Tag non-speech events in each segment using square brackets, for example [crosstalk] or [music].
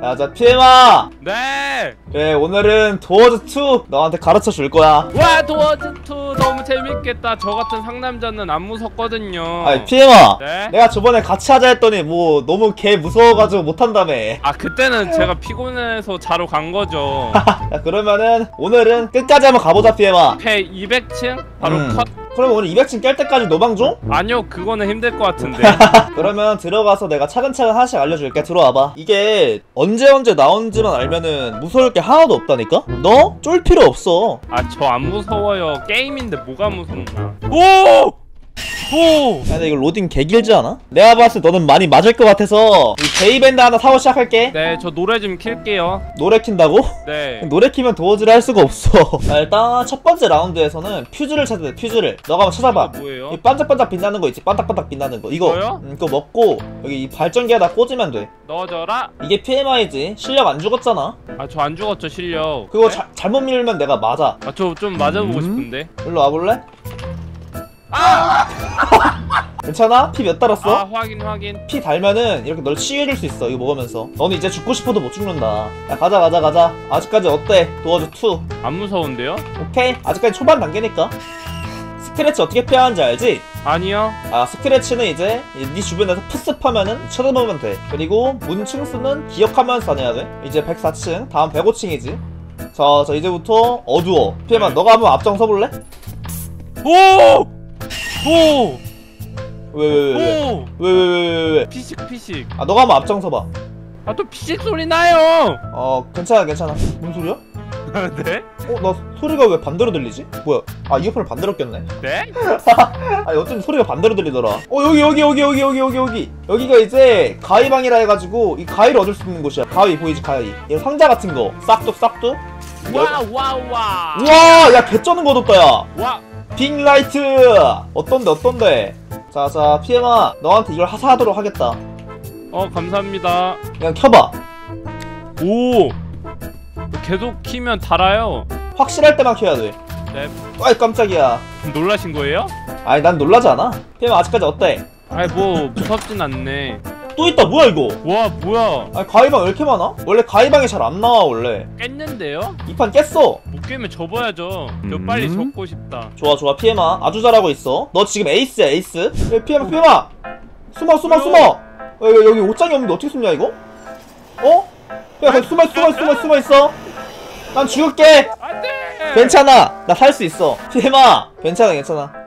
야자 PM아 네. 그래 오늘은 도어즈2 너한테 가르쳐 줄 거야 와 도어즈2 너무 재밌겠다. 저 같은 상남자는 안 무섭거든요. 아니 PM아 네? 내가 저번에 같이 하자 했더니 뭐 너무 개 무서워가지고 못한다며 아 그때는 제가 피곤해서 자러 간 거죠. [laughs] 야 그러면은 오늘은 끝까지 한번 가보자 PM아 배 200층 바로 음. 컷. 그럼 오늘 200층 깰 때까지 노방 중? 아니요 그거는 힘들 것 같은데. [laughs] 그러면 들어가서 내가 차근차근 하나씩 알려줄게 들어와봐 이게 언제 언제 나온지만 알면은 무서울 게 하나도 없다니까? 너 쫄 필요 없어 아 저 안 무서워요. 게임인데 뭐가 무섭나. 오! 오! 야 근데 이거 로딩 개 길지 않아? 내가 봤을 때 너는 많이 맞을 것 같아서 이 대일밴드 하나 사고 시작할게 네 저 노래 좀 킬게요. 노래 킨다고? 네. [laughs] 노래 키면 도어즈를 할 수가 없어 [laughs] 자, 일단 첫 번째 라운드에서는 퓨즈를 찾아야 돼 퓨즈를 너가 한번 찾아봐 이거 뭐예요? 이 반짝반짝 빛나는 거 있지 반짝반짝 빛나는 거 이거 이거요? 음, 그거 먹고 여기 이 발전기 하나 꽂으면 돼 넣어줘라. 이게 PMI지 실력 안 죽었잖아 아 저 안 죽었죠 실력. 그거 네? 자- 잘못 밀면 내가 맞아 아 저 좀 맞아보고 음? 싶은데. 일로 와볼래? 아! [laughs] 괜찮아? 피 몇 달았어? 아 확인 확인. 피 달면은 이렇게 널 치유해줄 수 있어 이거 먹으면서 너는 이제 죽고 싶어도 못 죽는다 야 가자 가자 가자 아직까지 어때? 도어즈 2안 무서운데요? 오케이 아직까지 초반 단계니까 스크래치 어떻게 피하는지 알지? 아니요. 아 스크래치는 이제 네 주변에서 푸습하면은 쳐다보면 돼 그리고 문 층수는 기억하면서 다녀야 돼 이제 104층 다음 105층이지 자, 자 이제부터 어두워 피해만 네. 너가 한번 앞장 서 볼래? 오! 오! 왜왜왜왜 오! 왜왜 왜 왜 피식 피식. 아 너가 한번 앞장 서봐 아 또 피식 소리 나요. 어 괜찮아 괜찮아 무슨 소리야? [laughs] 네? 어 나 소리가 왜 반대로 들리지? 뭐야 아 이어폰을 반대로 꼈네 네? [laughs] 아니 어쩜 소리가 반대로 들리더라 어 여기 여기 여기 여기 여기 여기 여기 여기가 이제 가위방이라 해가지고 이 가위를 얻을 수 있는 곳이야 가위 보이지 가위 이 상자 같은 거 싹둑 싹둑 와와와. 우와 야 개 쩌는 거 얻었다 야 와. 빅라이트 어떤데 어떤데 자자 피엠아 너한테 이걸 하사하도록 하겠다 어 감사합니다. 그냥 켜봐 오. 계속 키면 달아요. 확실할 때만 켜야 돼 네. 아이 깜짝이야 놀라신 거예요? 아니 난 놀라지 않아 피엠아 아직까지 어때? 아이 뭐 무섭진 않네. 또 있다 뭐야 이거 와 뭐야? 아니 가위방 왜 이렇게 많아? 원래 가위방이 잘 안 나와 원래 깼는데요? 이 판 깼어 못 깨면 접어야죠. 저 음? 빨리 접고 싶다. 좋아 좋아 피에마 아주 잘하고 있어 너 지금 에이스야 에이스 야, 피에마 피에마 숨어 숨어 숨어 야, 야, 여기 옷장이 없는데 어떻게 숨냐 이거? 어? 야 거기 숨어 숨어 숨어 숨어 있어 난 죽을게 안돼. 괜찮아 나 살 수 있어 피에마 괜찮아 괜찮아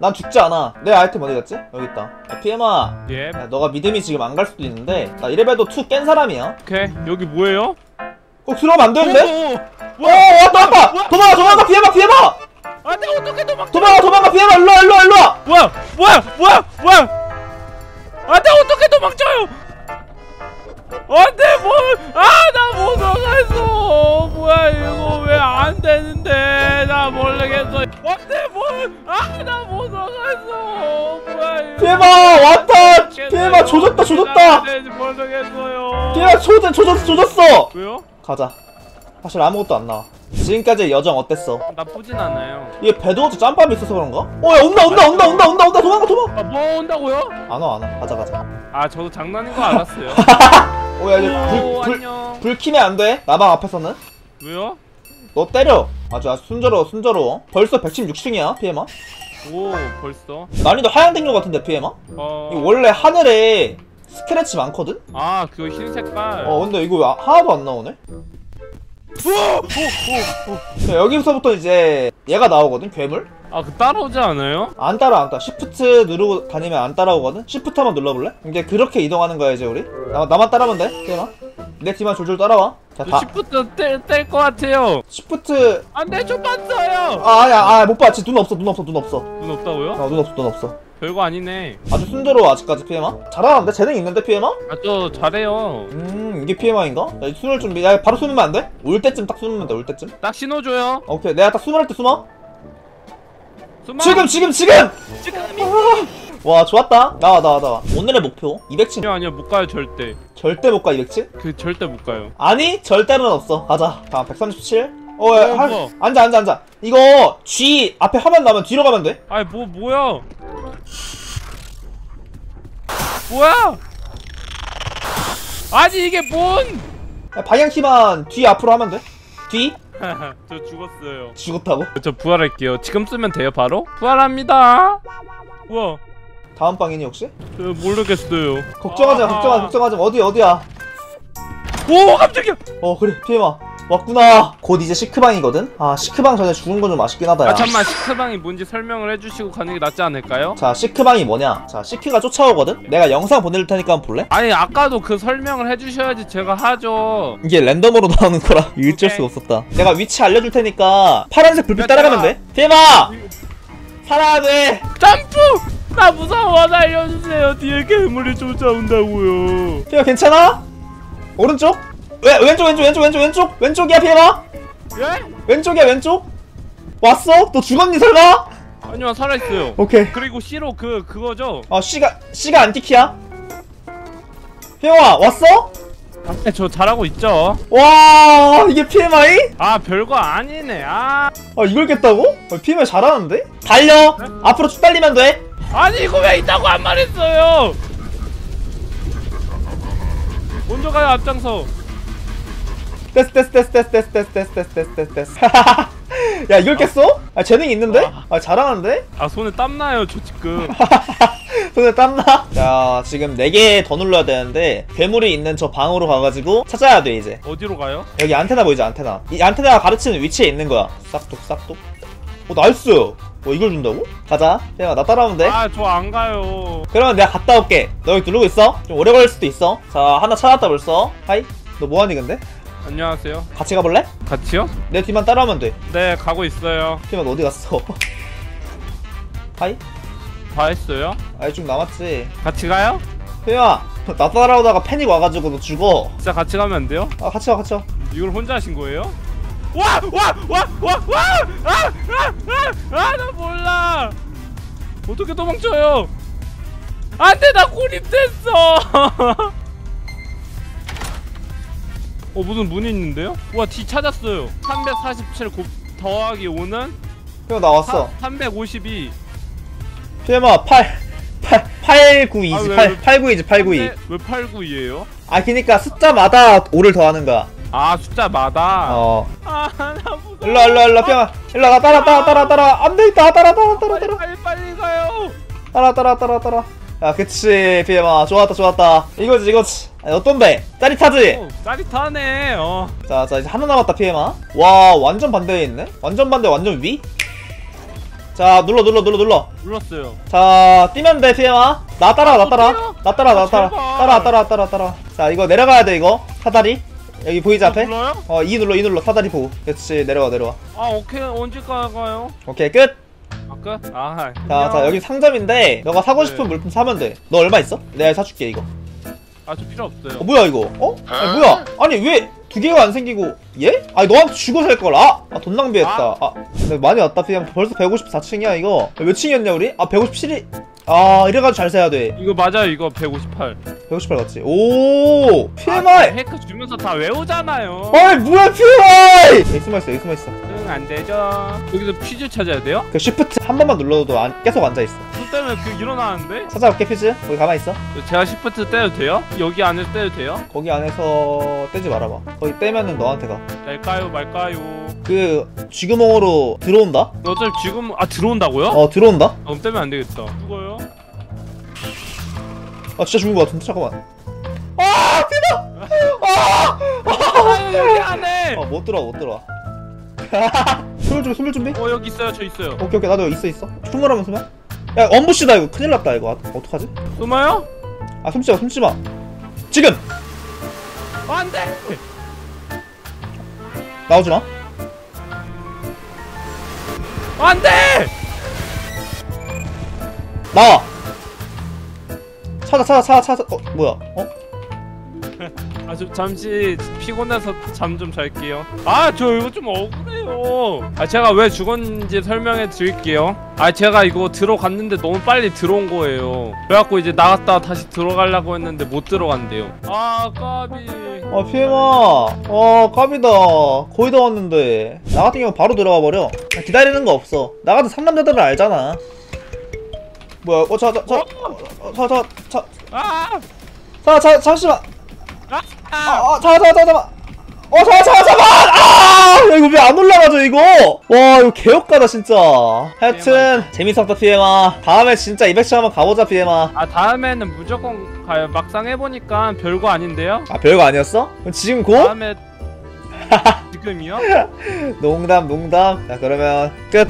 난 죽지 않아. 내 아이템 어디 갔지? 여기 있다. 야, 피에마 예. 야, 너가 믿음이 지금 안 갈 수도 있는데 나 이래봬도 2깬 사람이야. 오케이. 여기 뭐예요? 어 들어가면 안 되는데? 오, 어 왔다 왔다! 도망가 도망가 피에마 피에마 안돼 어떻게 도망? 도망가 도망가 피에마 일로와 일로와 일로와! 뭐야? 뭐야? 뭐야? 뭐야? 안돼 어떻게 도망쳐요? 안돼 뭐아나 못 나가서 뭐야 이거 왜 안 되는데? 나 모르겠어. 안돼 뭐 아나 못 나가서 뭐야. 이거 왔다. 피에마 조졌다 조졌다. 되는지 모르겠어요. 피에마 조졌 조졌어 조졌어. 왜요? 가자. 사실 아무것도 안 나와. 지금까지의 여정 어땠어? 나쁘진 않아요. 이게 배드워즈 짬밥이 있어서 그런가? 어야 온다 온다 온다 온다 온다 온다. 도망가 도망가 아 뭐 온다고요? 안와 안와. 가자 가자. 아 저도 장난인 거 알았어요. [laughs] 오야 이제 오 불, 불, 안녕. 불 키면 안돼? 나방 앞에서는? 왜요? 너 때려 아주 아주 순조로워 순조로워 벌써 116층이야 피에마 오 벌써 난이도 하향된 것 같은데 피에마? 어... 이거 원래 하늘에 스크래치 많거든? 아 그거 흰 색깔 어 근데 이거 왜 아- 하나도 안 나오네? 자, 여기서부터 이제 얘가 나오거든 괴물? 아 그 따라오지 않아요? 안 따라 안 따라 시프트 누르고 다니면 안 따라오거든? 시프트 한번 눌러볼래? 이제 그렇게 이동하는 거야 이제 우리 나, 나만 따라하면 돼 게임아 내 뒤만 졸졸 따라와 다 시프트 뗄것 같아요. 시프트. 안돼 저 봤어요. 아 아니야 아못 봤지 눈 없어 눈 없어 눈 없어. 눈 없다고요? 어눈 없어 눈 없어. 별거 아니네. 아주 순조로워 아직까지 PM아 잘하는데? 재능 있는데 PM아? 아저 잘해요. 음 이게 PM아인가? 야 숨을 준비 야 바로 숨으면 안 돼? 올 때쯤 딱 숨으면 돼올 때쯤. 딱 신호 줘요. 오케이 내가 딱 숨을 때 숨어? 숨어 지금 지금 지금! 지금이 와 좋았다 나와 나와 나와 오늘의 목표 200층 아니요 아니요 못 가요 절대 절대 못 가 200층? 그 절대 못 가요 아니 절대는 없어 가자 다음 137 어, 야, 어, 할, 뭐. 앉아, 앉아, 앉아. 이거 G 앞에 화면 나면 뒤로 가면 돼. 아이 뭐 뭐야 뭐야 아니 이게 뭔? 야, 방향키만 뒤 앞으로 하면 돼. 뒤? [laughs] 저 죽었어요. 죽었다고? 저 부활할게요. 지금 쓰면 돼요 바로? 부활합니다. 우와 다음 방이니 혹시? 저 모르겠어요. 걱정하지 마, 아. 걱정하지 마, 걱정하지 마. 어디 어디야? 오 깜짝이야. 어 그래 피해마 왔구나. 곧 이제 시크방이거든. 아 시크방 전에 죽은 건 좀 아쉽긴 하다. 야. 아 잠만 시크방이 뭔지 설명을 해주시고 가는 게 낫지 않을까요? 자 시크방이 뭐냐? 자 시크가 쫓아오거든. 내가 영상 보낼 테니까 한번 볼래? 아니 아까도 그 설명을 해주셔야지 제가 하죠. 이게 랜덤으로 나오는 [laughs] 거라 오케이. 수가 없었다. 내가 위치 알려줄 테니까 파란색 불빛 야, 따라가면 돼. 피해마 살아야 돼. 점프! 나 무서워 살려주세요. 뒤에 괴물이 쫓아온다고요. 피해마 괜찮아? 오른쪽? 왜 왼쪽 왼쪽 왼쪽 왼쪽 왼쪽 왼쪽이야 피해마? 예? 왼쪽이야 왼쪽? 왔어? 너 죽었니 설마? 아니요 살아있어요. 오케이. 그리고 C로 그 그거죠. 어 C가 C가 안티키야? 피해마 왔어? 아, 저 잘하고 있죠. 와 이게 PMI? 아 별거 아니네. 아 아 이걸 깼다고? 어, PMI 잘하는데? 달려! 앞으로 쭉 달리면 돼! 아니 이거 왜 있다고 안 말했어요? 먼저 가요 앞장서. 됐어 됐어 됐어 됐어 됐어 됐어 됐어 됐어 됐어 됐어 됐어 야 이걸 깼어? 아 재능이 있는데? 아 잘하는데? 아 손에 땀 나요 저 지금. 손에 땀나? 자 지금 4개 더 눌러야 되는데 괴물이 있는 저 방으로 가가지고 찾아야 돼 이제 어디로 가요? 여기 안테나 보이지 안테나 이 안테나가 가르치는 위치에 있는 거야 싹둑 싹둑 어 nice 뭐 이걸 준다고? 가자 태영아 나 따라오면 돼? 아저 안 가요. 그러면 내가 갔다 올게 너 여기 누르고 있어? 좀 오래 걸릴 수도 있어 자 하나 찾았다 벌써 하이 너 뭐하니 근데? 안녕하세요. 같이 가볼래? 같이요? 내 뒤만 따라오면 돼네 가고 있어요. [laughs] 너 어디 갔어? 하이? 다 했어요? 아이 좀 남았지 같이 가요? 태영아 나 따라오다가 패닉 와가지고 너 죽어 진짜 같이 가면 안 돼요? 아 같이 와 같이 와 이걸 혼자 하신 거예요? 와! 와! 와! 와! 와! 아! 아! 아! 아! 나 몰라! 어떻게 도망쳐요? 안 돼! 나 고립됐어! [laughs] 어 무슨 문이 있는데요? 와 D 찾았어요 347 곱, 더하기 5는 태영아 나 왔어 352 피엠아 8 8 89이지 아, 왜, 8 왜? 892지 892 왜 892예요? 아 그니까 숫자마다 5를 더하는 거야. 아 숫자마다? 어. 아나 무서워. 일로와 일로와 일로와 피엠아 일로와 나 따라 따라 따라 따라. 안돼 따라 따라 따라 빨리 따라. 빨리 빨리 가요. 따라 따라 따라 따라. 야 그치 피엠아 좋았다 좋았다. 이거지 이거지. 아, 어떤데 짜릿하지? 오, 짜릿하네 어. 자, 자 이제 하나 남았다 피엠아 와 완전 반대에 있네? 완전 반대 완전 위? 자 눌러 눌러 눌러 눌러 눌렀어요 자 뛰면 돼 피엠아 나 따라 나 따라 어때요? 나 따라 나 아, 따라 제발. 따라 따라 따라 따라 자 이거 내려가야 돼 이거 사다리 여기 보이지 앞에? 눌러요? 어, 2 눌러, 2 눌러, 사다리 보고. 그렇지, 내려와, 내려와. 아 오케이 언제 가요? 오케이, 끝! 아 끝? 아 자, 자, 여기 상점인데, 너가 사고 싶은 네. 물품 사면 돼. 너 얼마 있어? 내가 사줄게, 이거. 아 저 필요 없어요 어, 뭐야, 이거? 어? 아니, 뭐야? 아니, 왜 두 개가 안 생기고, 얘? 아니, 너한테 주고 살걸. 아! 아, 돈 낭비했다. 아, 근데 많이 왔다, 그냥 벌써 154층이야, 이거. 몇 층이었냐, 우리? 아, 157이. 아, 이래가지고 잘 사야 돼. 이거 맞아요 이거 158 158 맞지? 오! 아, PMI! 해크 주면서 다 외우잖아요 아이, 뭐야, PMI! 여기 숨어있어, 여기 숨어있어. 응 안되죠 여기서 퓨즈 찾아야 돼요? 그 쉬프트 한 번만 눌러도 안, 계속 앉아있어. 손 때문에 그 일어나는데? 찾아올게, 퓨즈. 거기 가만있어. 제가 시프트 떼도 돼요? 여기 안에서 떼도 돼요? 거기 안에서 떼지 말아봐. 거기 떼면은 너한테 가. 뗄까요 말까요? 그 쥐구멍으로 들어온다? 어차피 지금 아 들어온다고요? 어 들어온다? 아, 그럼 떼면 안 되겠다 죽어요? 아 진짜 죽은 거 같은데 잠깐만. 아! 아! 아 여기 안에! 어, 못 들어와 못 들어와. [laughs] 숨을 준비 숨을 준비. 어 여기 있어요 저 있어요 오케이 오케이 나도 있어 있어. 숨으라면 숨어. 야 엄부시다 이거 큰일 났다 이거 아, 어떡하지? 숨어요? 아 숨지 마 숨지 마. 지금 어, 안돼! 나오지 마. 어, 안돼! 나와. 찾아 찾아 찾아 찾아. 어 뭐야? 어? [laughs] 아저 잠시 피곤해서 잠 좀 잘게요 아 저 이거 좀 억울 해요 아 제가 왜 죽었는지 설명해 드릴게요 아 제가 이거 들어갔는데 너무 빨리 들어온 거예요 그래갖고 이제 나갔다 다시 들어가려고 했는데 못 들어간대요 아 까비 아 피해마. 어 깝이다. 거의 다 왔는데. 나 같은 경우 바로 들어가 버려. 아, 기다리는 거 없어. 나 같은 상남자들은 알잖아. 뭐야? 아! 아! 아, 잠깐. 어, 잠깐, 잠깐, 잠깐! 아! 야, 이거 왜 안 올라가죠, 이거? 와, 이거 개역가다, 진짜. 하여튼, 재밌었다, 피에마. 다음에 진짜 200차 한번 가보자, 피에마. 아 다음에는 무조건 가요 막상 해보니까 별거 아닌데요? 아, 별거 아니었어? 그럼 지금 고? 다음에 [laughs] 지금이요? 농담, 농담. 자, 그러면 끝.